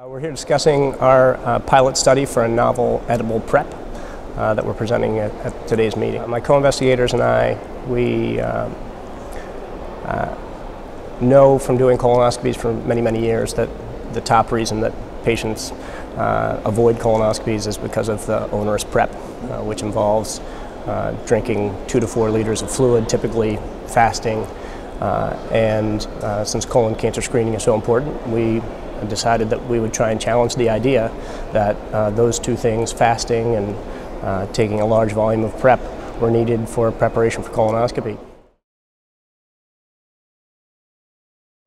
Uh, we're here discussing our uh, pilot study for a novel edible prep uh, that we're presenting at, at today's meeting. my co-investigators and I, we um, uh, know from doing colonoscopies for many, many years that the top reason that patients uh, avoid colonoscopies is because of the onerous prep, uh, which involves drinking two to four liters of fluid, typically fasting, and since colon cancer screening is so important, we decided that we would try and challenge the idea that uh, those two things, fasting and uh, taking a large volume of prep, were needed for preparation for colonoscopy.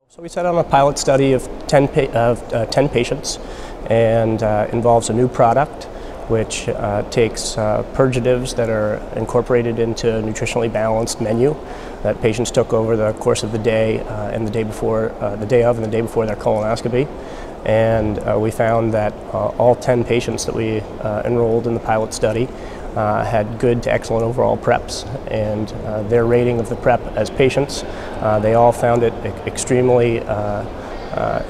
So we set on a pilot study of 10, of, uh, 10 patients and uh, involves a new product which uh, takes uh, purgatives that are incorporated into a nutritionally balanced menu that patients took over the course of the day uh, and the day before, uh, the day of and the day before their colonoscopy. And uh, we found that uh, all 10 patients that we enrolled in the pilot study had good to excellent overall preps and their rating of the prep as patients, they all found it extremely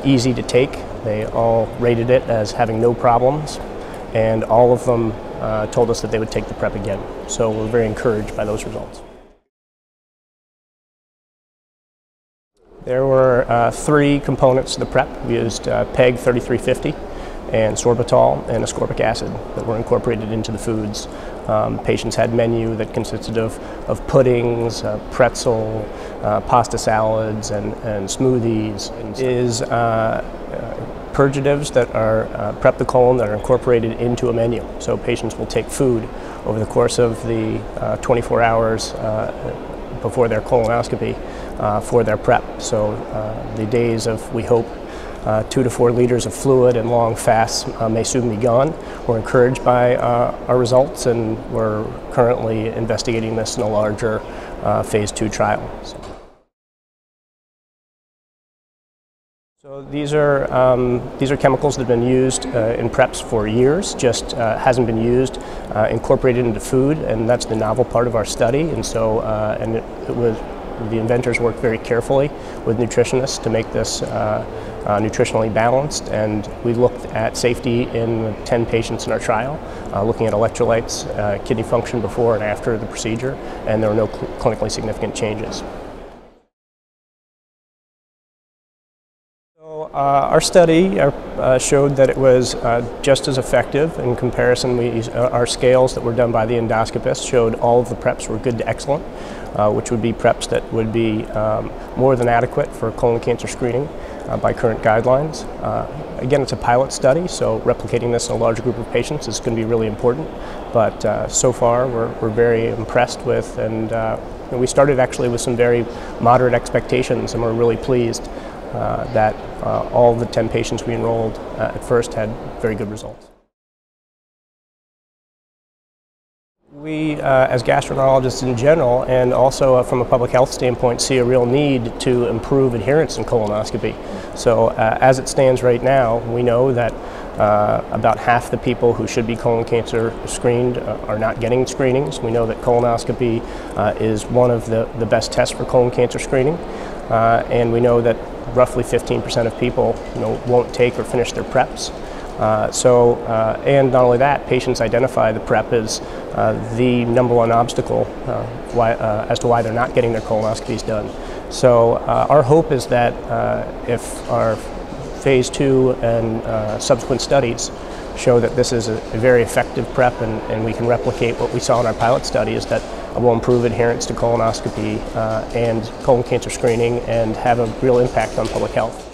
easy to take. They all rated it as having no problems and all of them uh, told us that they would take the prep again. So we're very encouraged by those results. There were uh, three components to the prep. We used uh, PEG 3350 and sorbitol and ascorbic acid that were incorporated into the foods. Um, patients had menu that consisted of, of puddings, uh, pretzel, uh, pasta salads, and, and smoothies. And is uh, purgatives that are uh, prep the colon that are incorporated into a menu. So patients will take food over the course of the uh, 24 hours uh, before their colonoscopy uh, for their prep. So uh, the days of, we hope, two to four liters of fluid and long fasts may soon be gone. We're encouraged by our results and we're currently investigating this in a larger phase two trial. So. So these are, um, these are chemicals that have been used uh, in preps for years, just uh, hasn't been used, uh, incorporated into food, and that's the novel part of our study. And so, uh, and it, it, was, the inventors worked very carefully with nutritionists to make this uh, uh, nutritionally balanced, and we looked at safety in 10 patients in our trial, looking at electrolytes, kidney function before and after the procedure, and there were no cl clinically significant changes. Our study uh, uh, showed that it was uh, just as effective in comparison. We, uh, our scales that were done by the endoscopist showed all of the preps were good to excellent, uh, which would be preps that would be um, more than adequate for colon cancer screening by current guidelines. again, it's a pilot study, so replicating this in a large group of patients is going to be really important. But so far, we're, we're very impressed with, and, and we started actually with some very moderate expectations, and we're really pleased uh, that uh, all the 10 patients we enrolled uh, at first had very good results. We, uh, as gastroenterologists in general, and also uh, from a public health standpoint, see a real need to improve adherence in colonoscopy. So, uh, as it stands right now, we know that about half the people who should be colon cancer screened are not getting screenings. We know that colonoscopy is one of the, the best tests for colon cancer screening, and we know that roughly 15% of people you know, won't take or finish their preps. Uh, so, uh, and not only that, patients identify the prep as uh, the number one obstacle uh, why, uh, as to why they're not getting their colonoscopies done. So, uh, our hope is that if our phase two and subsequent studies show that this is a, a very effective prep and, and, we can replicate what we saw in our pilot study is that will improve adherence to colonoscopy uh, and colon cancer screening and have a real impact on public health.